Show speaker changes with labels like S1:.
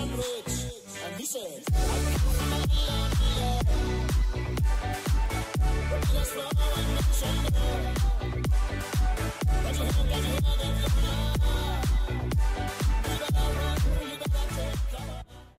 S1: I'm rich. And he says, I'm Just know I'm not